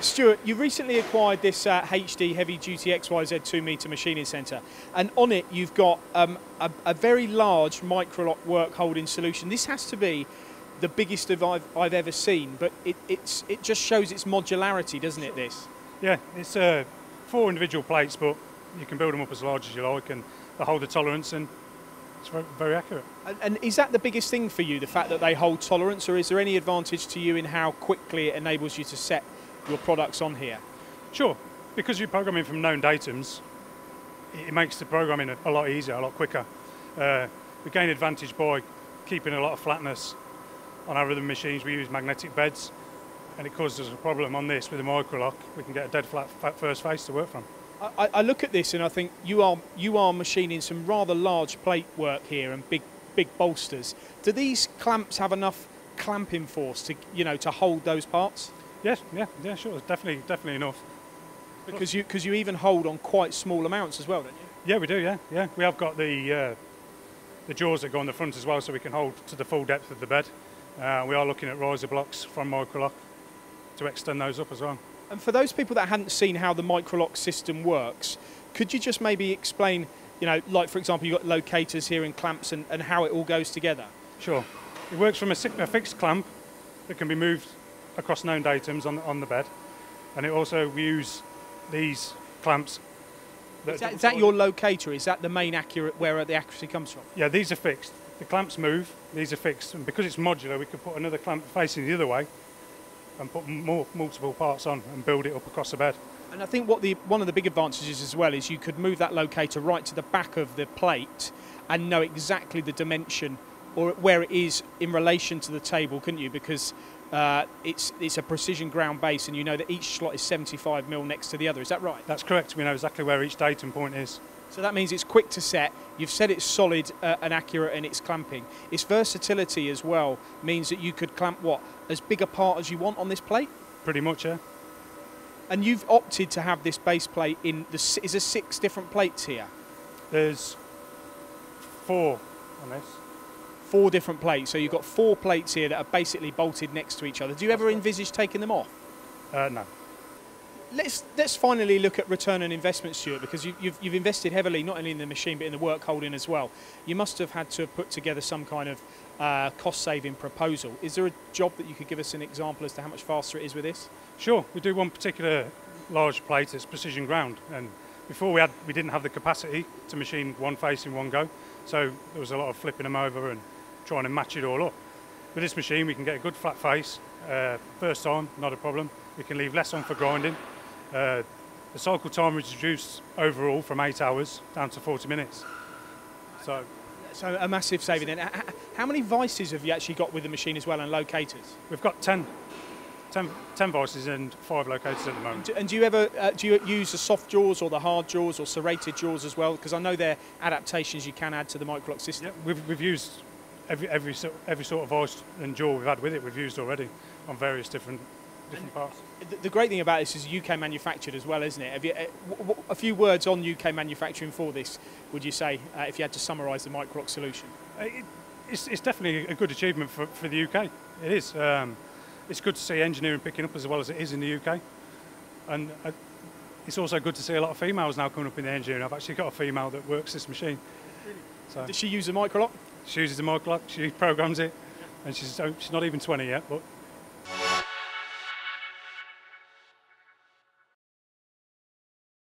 Stuart, you recently acquired this uh, HD heavy duty XYZ 2 metre machining centre, and on it you've got um, a, a, very large MicroLoc work holding solution. This has to be the biggest of I've, I've ever seen, but it, it's, it just shows its modularity, doesn't it? This? Yeah, it's uh, four individual plates, but you can build them up as large as you like, and they hold the tolerance, and it's very, very accurate. And, and is that the biggest thing for you, the fact that they hold tolerance, or is there any advantage to you in how quickly it enables you to set your products on here? Sure, because you're programming from known datums, it makes the programming a lot easier, a lot quicker. Uh, we gain advantage by keeping a lot of flatness on our other machines. We use magnetic beds, and it causes us a problem on this with a MicroLoc. We can get a dead flat, first face to work from. I, I, look at this and I think you are you are machining some rather large plate work here and big big bolsters. Do these clamps have enough clamping force to you know to hold those parts? Yes, yeah, yeah, sure. Definitely, definitely enough. Because you because you even hold on quite small amounts as well, don't you? Yeah, we do. Yeah, yeah. We have got the uh, the jaws that go on the front as well, so we can hold to the full depth of the bed. Uh, we are looking at riser blocks from MicroLoc to extend those up as well. And for those people that hadn't seen how the MicroLoc system works, could you just maybe explain, you know, like for example, you've got locators here and clamps and, and how it all goes together? Sure. It works from a, a fixed clamp that can be moved across known datums on, on the bed. And it also, we use these clamps. That is, that, is that your locator? Is that the main accurate, where the accuracy comes from? Yeah, these are fixed. The clamps move, these are fixed. And because it's modular, we could put another clamp facing the other way and put more multiple parts on and build it up across the bed. And I think what the one of the big advantages as well is you could move that locator right to the back of the plate and know exactly the dimension or where it is in relation to the table, couldn't you? Because uh, it's it's a precision ground base, and you know that each slot is 75 mil next to the other. Is that right? That's correct. We know exactly where each datum point is. So that means it's quick to set. You've said it's solid uh, and accurate and its clamping. Its versatility as well means that you could clamp what as big a part as you want on this plate. Pretty much, yeah. And you've opted to have this base plate in the is there six different plates here? There's four on this four different plates. So you've got four plates here that are basically bolted next to each other. Do you ever envisage taking them off? Uh, no. Let's let's finally look at return on investment, Stuart, because you, you've you've invested heavily not only in the machine but in the work holding as well. You must have had to have put together some kind of uh, cost saving proposal. Is there a job that you could give us an example as to how much faster it is with this? Sure, we do one particular large plate that's precision ground, and before we had we didn't have the capacity to machine one face in one go, so there was a lot of flipping them over and trying to match it all up. With this machine, we can get a good flat face. Uh, first time, not a problem. We can leave less on for grinding. Uh, the cycle time is reduced overall from eight hours down to 40 minutes. So, so a massive saving. Then, how many vices have you actually got with the machine as well, and locators? We've got 10. 10, 10 vices and five locators at the moment. And do you ever uh, do you use the soft jaws or the hard jaws or serrated jaws as well? Because I know they're adaptations you can add to the MicroLoc system. Yeah, we've, we've used every every every sort of voice and jaw we've had with it, we've used already on various different different and parts. The great thing about this is UK manufactured as well, isn't it? Have you, uh, a few words on UK manufacturing for this, would you say, uh, if you had to summarise the MicroLoc solution? Uh, it, it's, it's, definitely a good achievement for, for the UK. It is. Um, it's good to see engineering picking up as well as it is in the UK. And uh, it's also good to see a lot of females now coming up in the engineering. I've actually got a female that works this machine. So. Does she use a MicroLoc? She uses the MicroLoc, she programs it, and she's, oh, she's not even 20 yet, but